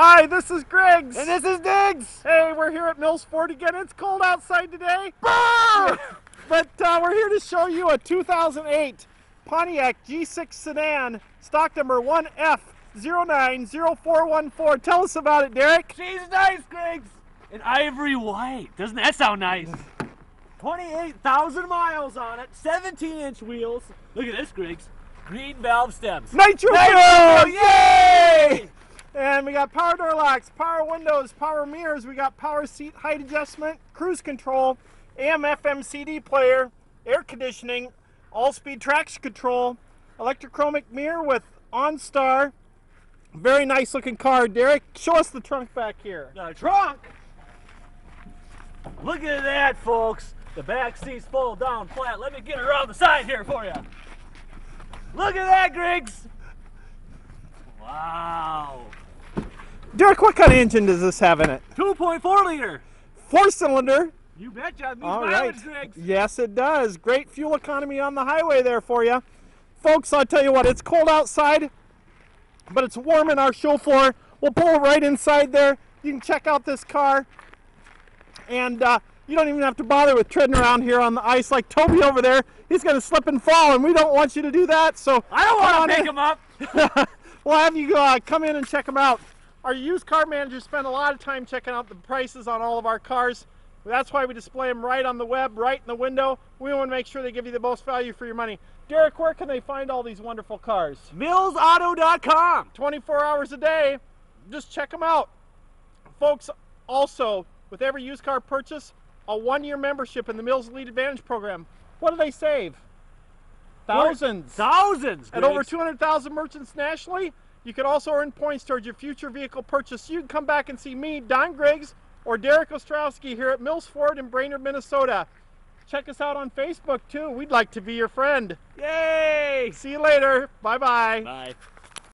Hi, this is Griggs. And this is Diggs. Hey, we're here at Mills Ford again. It's cold outside today. Brr! But uh, we're here to show you a 2008 Pontiac G6 sedan, stock number 1F090414. Tell us about it, Derek. She's nice, Griggs. In ivory white. Doesn't that sound nice? 28,000 miles on it, 17 inch wheels. Look at this, Griggs. Green valve stems. Nitro! Nitro! Yay! Got power door locks, power windows, power mirrors. We got power seat height adjustment, cruise control, AM FM CD player, air conditioning, all speed traction control, electrochromic mirror with OnStar. Very nice looking car. Derek, show us the trunk back here. The trunk. Look at that, folks. The back seats fold down flat. Let me get around the side here for you. Look at that, Griggs. Wow. Derek, what kind of engine does this have in it? 2.4 liter. Four cylinder. You betcha. All mileage, Yes, it does. Great fuel economy on the highway there for you. Folks, I'll tell you what, it's cold outside, but it's warm in our show floor. We'll pull right inside there. You can check out this car. And uh, you don't even have to bother with treading around here on the ice like Toby over there. He's going to slip and fall, and we don't want you to do that. So I don't want to in. him up. we'll have you uh, come in and check him out. Our used car managers spend a lot of time checking out the prices on all of our cars. That's why we display them right on the web, right in the window. We want to make sure they give you the most value for your money. Derek, where can they find all these wonderful cars? MillsAuto.com. 24 hours a day. Just check them out. Folks, also, with every used car purchase, a one year membership in the Mills Elite Advantage program. What do they save? Thousands. Thousands. At over 200,000 merchants nationally, you can also earn points towards your future vehicle purchase. You can come back and see me, Don Griggs, or Derek Ostrowski here at Mills Ford in Brainerd, Minnesota. Check us out on Facebook too. We'd like to be your friend. Yay! See you later. Bye bye. Bye.